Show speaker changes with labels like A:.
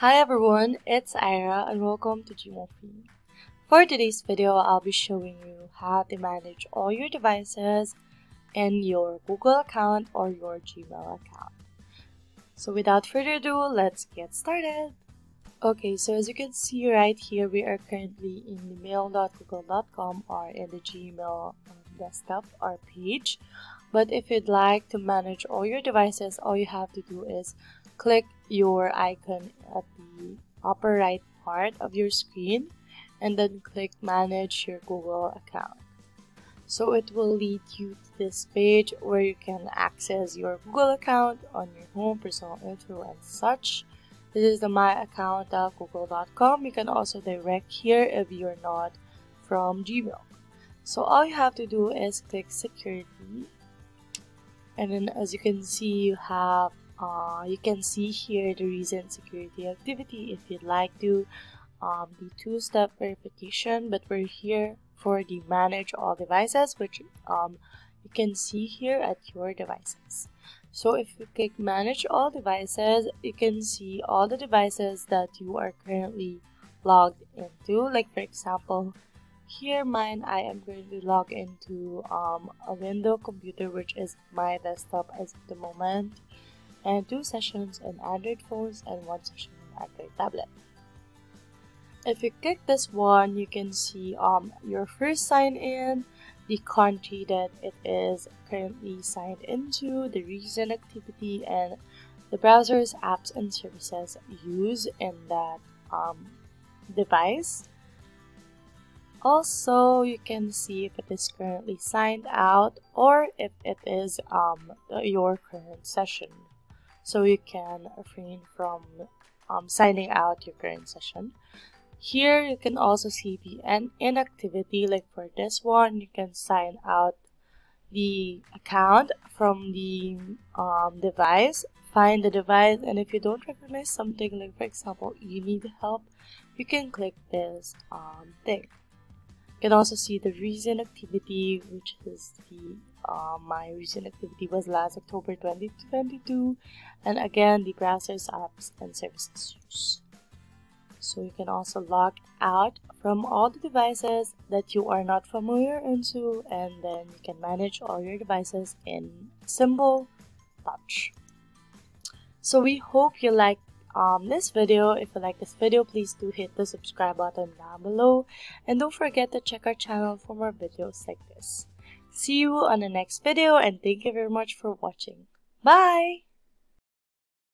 A: Hi everyone, it's Ira and welcome to Free. For today's video, I'll be showing you how to manage all your devices in your Google account or your Gmail account. So without further ado, let's get started. Okay, so as you can see right here, we are currently in the mail.google.com or in the Gmail desktop or page. But if you'd like to manage all your devices, all you have to do is click your icon at the upper right part of your screen and then click manage your Google account. So it will lead you to this page where you can access your Google account on your home, personal info and such. This is the my account.google.com. You can also direct here if you're not from Gmail. So all you have to do is click security and then as you can see you have uh, you can see here the recent security activity if you'd like to um, the two-step verification. But we're here for the manage all devices which um, you can see here at your devices. So if you click manage all devices you can see all the devices that you are currently logged into. Like for example here mine I am going to log into um, a window computer which is my desktop as of the moment and two sessions on Android phones and one session on Android tablet. If you click this one, you can see um, your first sign in, the country that it is currently signed into, the recent activity, and the browser's apps and services used in that um, device. Also, you can see if it is currently signed out or if it is um, your current session. So you can refrain from um, signing out your current session. Here you can also see the inactivity. Like for this one you can sign out the account from the um, device. Find the device and if you don't recognize something like for example you need help you can click this um, thing you can also see the recent activity which is the uh, my recent activity was last October 2022 and again the browser's apps and services use. So you can also log out from all the devices that you are not familiar into and then you can manage all your devices in simple touch. So we hope you like um, this video. If you like this video, please do hit the subscribe button down below. And don't forget to check our channel for more videos like this. See you on the next video and thank you very much for watching. Bye!